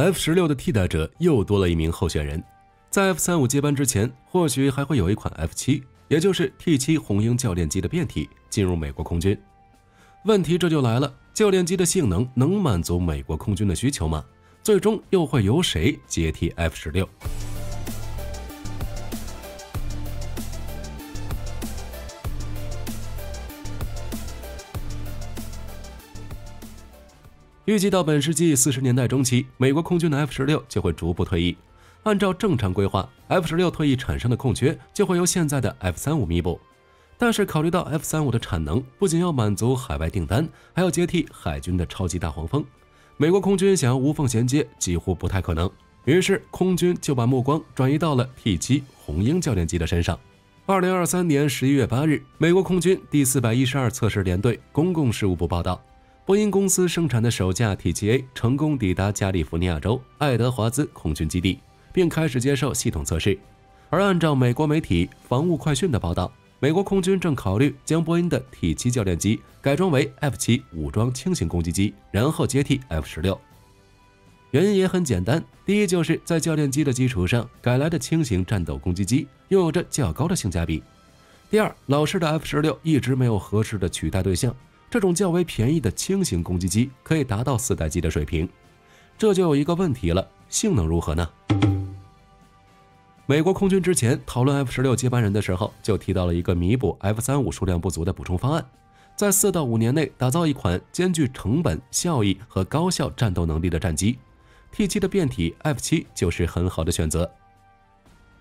F 十六的替代者又多了一名候选人。在 F 三五接班之前，或许还会有一款 F 七，也就是 T 七红鹰教练机的变体进入美国空军。问题这就来了，教练机的性能能满足美国空军的需求吗？最终又会由谁接替 F 十六？预计到本世纪四十年代中期，美国空军的 F 十六就会逐步退役。按照正常规划，F 十六退役产生的空缺就会由现在的 F 三五弥补。但是考虑到 F 三五的产能不仅要满足海外订单，还要接替海军的超级大黄蜂，美国空军想要无缝衔接几乎不太可能。于是空军就把目光转移到了 T 七红鹰教练机的身上。二零二三年十一月八日，美国空军第四百一十二测试联队公共事务部报道。波音公司生产的首架 T7A 成功抵达加利福尼亚州爱德华兹空军基地，并开始接受系统测试。而按照美国媒体《防务快讯》的报道，美国空军正考虑将波音的 T7 教练机改装为 F7 武装轻型攻击机，然后接替 F16。原因也很简单，第一就是在教练机的基础上改来的轻型战斗攻击机拥有着较高的性价比；第二，老式的 F16 一直没有合适的取代对象。这种较为便宜的轻型攻击机可以达到四代机的水平，这就有一个问题了：性能如何呢？美国空军之前讨论 F 十六接班人的时候，就提到了一个弥补 F 三五数量不足的补充方案，在四到五年内打造一款兼具成本效益和高效战斗能力的战机。T 七的变体 F 七就是很好的选择。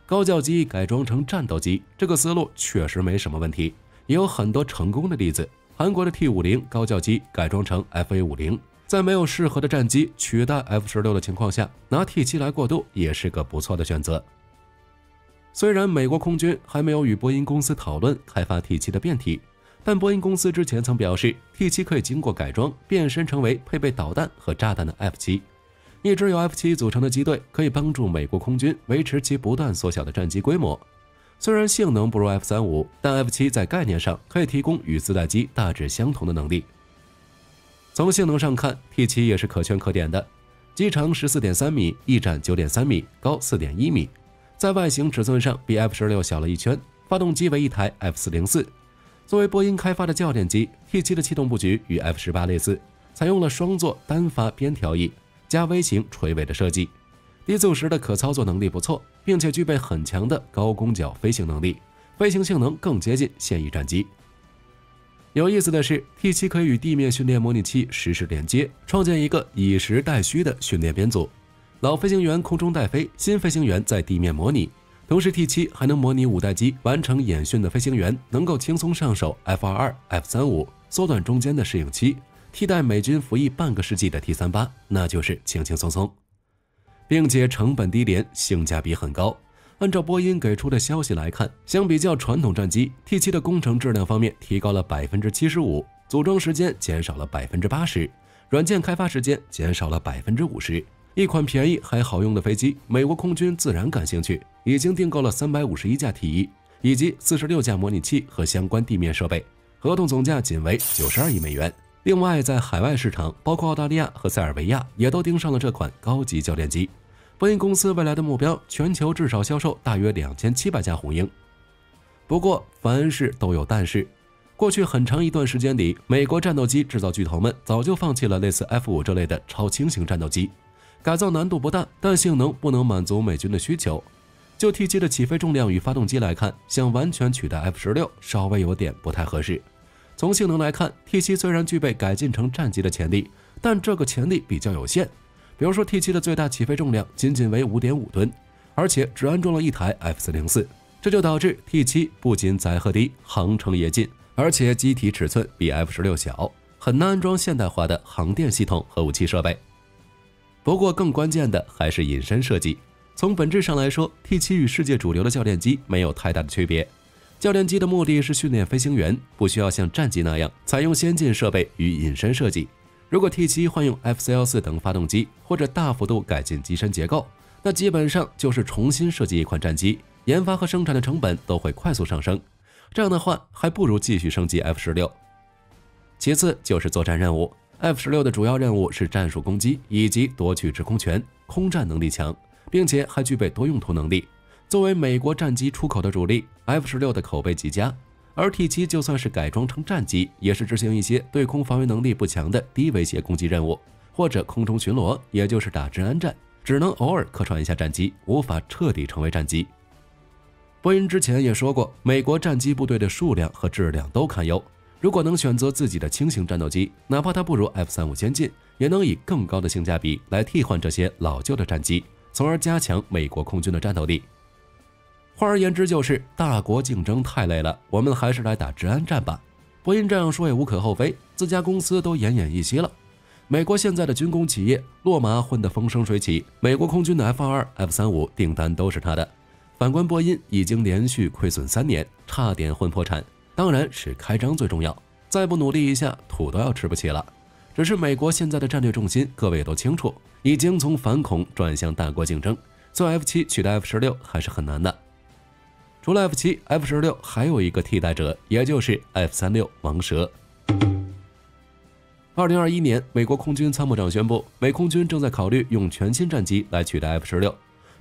高教机改装成战斗机，这个思路确实没什么问题，也有很多成功的例子。韩国的 T 五零高教机改装成 FA 五零，在没有适合的战机取代 F 十六的情况下，拿 T 七来过渡也是个不错的选择。虽然美国空军还没有与波音公司讨论开发 T 七的变体，但波音公司之前曾表示，T 七可以经过改装变身成为配备导弹和炸弹的 F 七。一支由 F 七组成的机队可以帮助美国空军维持其不断缩小的战机规模。虽然性能不如 F 三五，但 F 七在概念上可以提供与四代机大致相同的能力。从性能上看，T 七也是可圈可点的。机长十四点三米，翼展九点三米，高四点一米，在外形尺寸上比 F 十六小了一圈。发动机为一台 F 四零四。作为波音开发的教练机，T 七的气动布局与 F 十八类似，采用了双座单发边条翼加微型垂尾的设计。低速时的可操作能力不错，并且具备很强的高攻角飞行能力，飞行性能更接近现役战机。有意思的是，T7 可以与地面训练模拟器实时连接，创建一个以实代虚的训练编组。老飞行员空中带飞，新飞行员在地面模拟。同时，T7 还能模拟五代机完成演训的飞行员能够轻松上手 F22、F35，缩短中间的适应期，替代美军服役半个世纪的 T38，那就是轻轻松松。并且成本低廉，性价比很高。按照波音给出的消息来看，相比较传统战机，T7 的工程质量方面提高了百分之七十五，组装时间减少了百分之八十，软件开发时间减少了百分之五十。一款便宜还好用的飞机，美国空军自然感兴趣，已经订购了三百五十一架 T1，以及四十六架模拟器和相关地面设备，合同总价仅为九十二亿美元。另外，在海外市场，包括澳大利亚和塞尔维亚，也都盯上了这款高级教练机。波音公司未来的目标，全球至少销售大约两千七百架红鹰。不过，凡事都有但是。过去很长一段时间里，美国战斗机制造巨头们早就放弃了类似 F 五这类的超轻型战斗机，改造难度不大，但性能不能满足美军的需求。就 T 七的起飞重量与发动机来看，想完全取代 F 十六，稍微有点不太合适。从性能来看，T7 虽然具备改进成战机的潜力，但这个潜力比较有限。比如说，T7 的最大起飞重量仅仅为五点五吨，而且只安装了一台 F404，这就导致 T7 不仅载荷低、航程也近，而且机体尺寸比 F16 小，很难安装现代化的航电系统和武器设备。不过，更关键的还是隐身设计。从本质上来说，T7 与世界主流的教练机没有太大的区别。教练机的目的是训练飞行员，不需要像战机那样采用先进设备与隐身设计。如果 T7 换用 F414 等发动机，或者大幅度改进机身结构，那基本上就是重新设计一款战机，研发和生产的成本都会快速上升。这样的话，还不如继续升级 F16。其次就是作战任务 F 十六的主要任务是战术攻击以及夺取制空权，空战能力强，并且还具备多用途能力。作为美国战机出口的主力，F 十六的口碑极佳。而 T 七就算是改装成战机，也是执行一些对空防御能力不强的低威胁攻击任务，或者空中巡逻，也就是打治安战，只能偶尔客串一下战机，无法彻底成为战机。波音之前也说过，美国战机部队的数量和质量都堪忧。如果能选择自己的轻型战斗机，哪怕它不如 F 三五先进，也能以更高的性价比来替换这些老旧的战机，从而加强美国空军的战斗力。换而言之，就是大国竞争太累了，我们还是来打治安战吧。波音这样说也无可厚非，自家公司都奄奄一息了。美国现在的军工企业，落马混得风生水起，美国空军的 F 二、F 三五订单都是他的。反观波音，已经连续亏损三年，差点混破产。当然是开张最重要，再不努力一下，土都要吃不起了。只是美国现在的战略重心，各位都清楚，已经从反恐转向大国竞争，做 F 七取代 F 十六还是很难的。除了 F 七、F 十六，还有一个替代者，也就是 F 三六王蛇。二零二一年，美国空军参谋长宣布，美空军正在考虑用全新战机来取代 F 十六。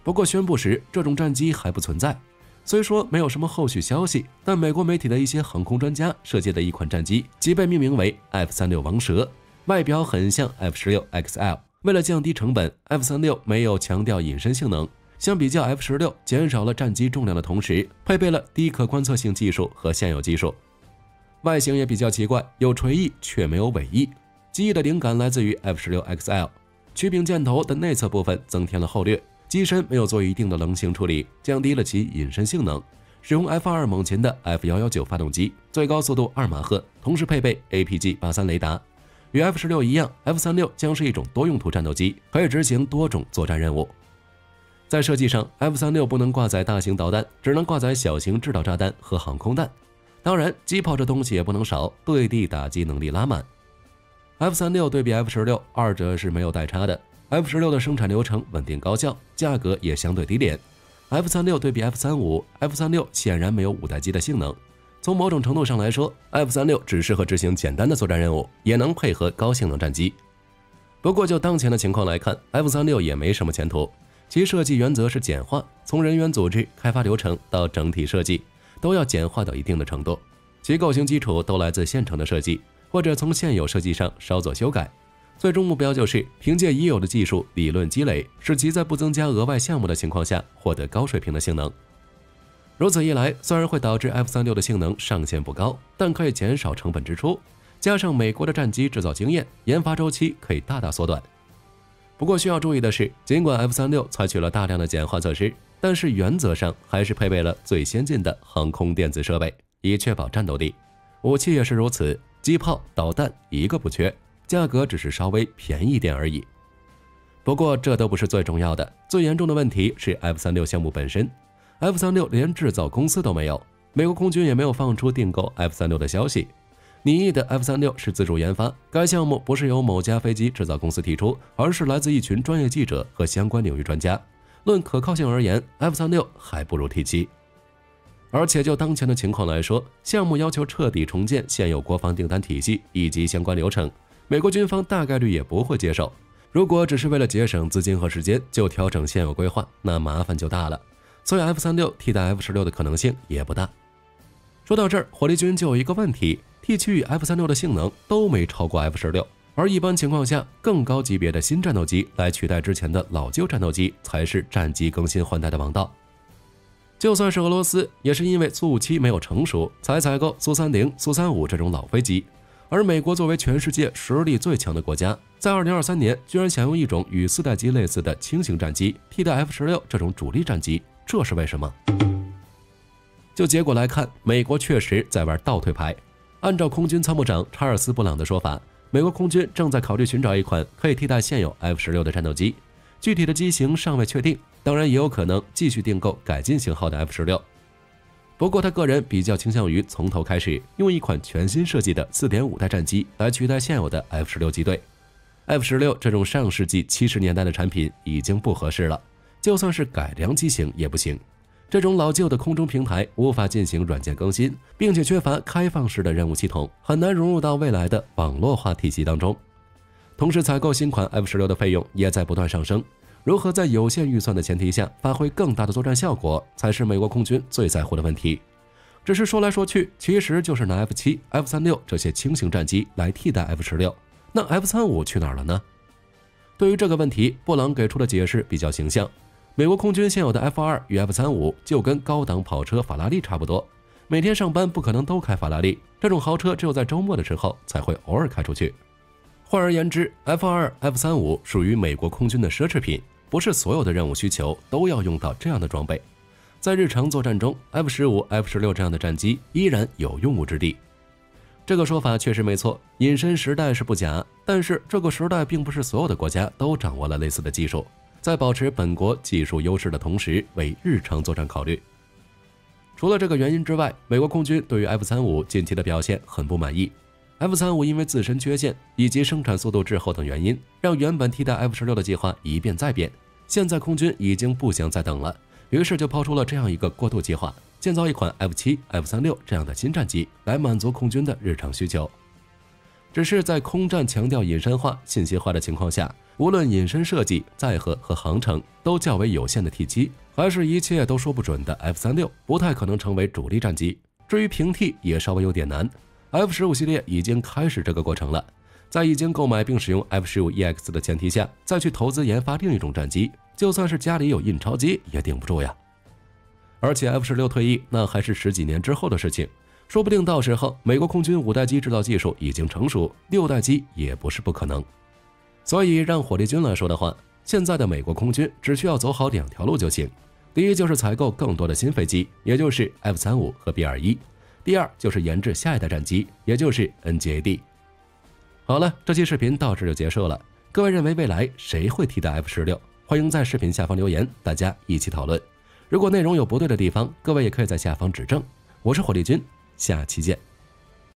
不过宣布时，这种战机还不存在。虽说没有什么后续消息，但美国媒体的一些航空专家设计的一款战机即被命名为 F 三六王蛇，外表很像 F 十六 XL。为了降低成本，F 三六没有强调隐身性能，相比较 F 十六，减少了战机重量的同时，配备了低可观测性技术和现有技术。外形也比较奇怪，有垂翼却没有尾翼。机翼的灵感来自于 F 十六 XL，曲柄箭头的内侧部分增添了后掠。机身没有做一定的棱形处理，降低了其隐身性能。使用 F 二猛禽的 F 幺幺九发动机，最高速度二马赫，同时配备 APG 八三雷达。与 F 十六一样，F 三六将是一种多用途战斗机，可以执行多种作战任务。在设计上，F 三六不能挂载大型导弹，只能挂载小型制导炸弹和航空弹。当然，机炮这东西也不能少，对地打击能力拉满。F 三六对比 F 十六，二者是没有代差的。F 十六的生产流程稳定高效，价格也相对低廉。F 三六对比 F 三五，F 三六显然没有五代机的性能。从某种程度上来说，F 三六只适合执行简单的作战任务，也能配合高性能战机。不过就当前的情况来看，F 三六也没什么前途。其设计原则是简化，从人员组织、开发流程到整体设计，都要简化到一定的程度。其构型基础都来自现成的设计，或者从现有设计上稍作修改。最终目标就是凭借已有的技术理论积累，使其在不增加额外项目的情况下获得高水平的性能。如此一来，虽然会导致 F 三六的性能上限不高，但可以减少成本支出，加上美国的战机制造经验，研发周期可以大大缩短。不过需要注意的是，尽管 F 三六采取了大量的简化措施，但是原则上还是配备了最先进的航空电子设备，以确保战斗力。武器也是如此，机炮、导弹一个不缺。价格只是稍微便宜点而已，不过这都不是最重要的。最严重的问题是 F 三六项目本身，F 三六连制造公司都没有，美国空军也没有放出订购 F 三六的消息。拟议的 F 三六是自主研发，该项目不是由某家飞机制造公司提出，而是来自一群专业记者和相关领域专家。论可靠性而言，F 三六还不如 T 七。而且就当前的情况来说，项目要求彻底重建现有国防订单体系以及相关流程。美国军方大概率也不会接受。如果只是为了节省资金和时间就调整现有规划，那麻烦就大了。所以 F 三六替代 F 十六的可能性也不大。说到这儿，火力军就有一个问题：T 七与 F 三六的性能都没超过 F 十六，而一般情况下，更高级别的新战斗机来取代之前的老旧战斗机才是战机更新换代的王道。就算是俄罗斯，也是因为苏五七没有成熟，才采购苏三零、苏三五这种老飞机。而美国作为全世界实力最强的国家，在二零二三年居然想用一种与四代机类似的轻型战机替代 F 十六这种主力战机，这是为什么？就结果来看，美国确实在玩倒退牌。按照空军参谋长查尔斯·布朗的说法，美国空军正在考虑寻找一款可以替代现有 F 十六的战斗机，具体的机型尚未确定，当然也有可能继续订购改进型号的 F 十六。不过，他个人比较倾向于从头开始，用一款全新设计的4.5代战机来取代现有的 F-16 机队。F-16 这种上世纪70年代的产品已经不合适了，就算是改良机型也不行。这种老旧的空中平台无法进行软件更新，并且缺乏开放式的任务系统，很难融入到未来的网络化体系当中。同时，采购新款 F 十六的费用也在不断上升。如何在有限预算的前提下发挥更大的作战效果，才是美国空军最在乎的问题。只是说来说去，其实就是拿 F 七、F 三六这些轻型战机来替代 F 十六。那 F 三五去哪儿了呢？对于这个问题，布朗给出的解释比较形象：美国空军现有的 F 二与 F 三五就跟高档跑车法拉利差不多，每天上班不可能都开法拉利，这种豪车只有在周末的时候才会偶尔开出去。换而言之，F 二、F 三五属于美国空军的奢侈品，不是所有的任务需求都要用到这样的装备。在日常作战中，F 十五、F 十六这样的战机依然有用武之地。这个说法确实没错，隐身时代是不假，但是这个时代并不是所有的国家都掌握了类似的技术，在保持本国技术优势的同时，为日常作战考虑。除了这个原因之外，美国空军对于 F 三五近期的表现很不满意。F 三五因为自身缺陷以及生产速度滞后等原因，让原本替代 F 十六的计划一变再变。现在空军已经不想再等了，于是就抛出了这样一个过渡计划：建造一款 F 七、F 三六这样的新战机，来满足空军的日常需求。只是在空战强调隐身化、信息化的情况下，无论隐身设计、载荷和航程都较为有限的 T 七，还是一切都说不准的 F 三六，不太可能成为主力战机。至于平替，也稍微有点难。F 十五系列已经开始这个过程了，在已经购买并使用 F 十五 EX 的前提下，再去投资研发另一种战机，就算是家里有印钞机也顶不住呀。而且 F 十六退役那还是十几年之后的事情，说不定到时候美国空军五代机制造技术已经成熟，六代机也不是不可能。所以让火力军来说的话，现在的美国空军只需要走好两条路就行：第一就是采购更多的新飞机，也就是 F 三五和 B 二一。第二就是研制下一代战机，也就是 NGAD。好了，这期视频到这就结束了。各位认为未来谁会替代 F 十六？欢迎在视频下方留言，大家一起讨论。如果内容有不对的地方，各位也可以在下方指正。我是火力军，下期见。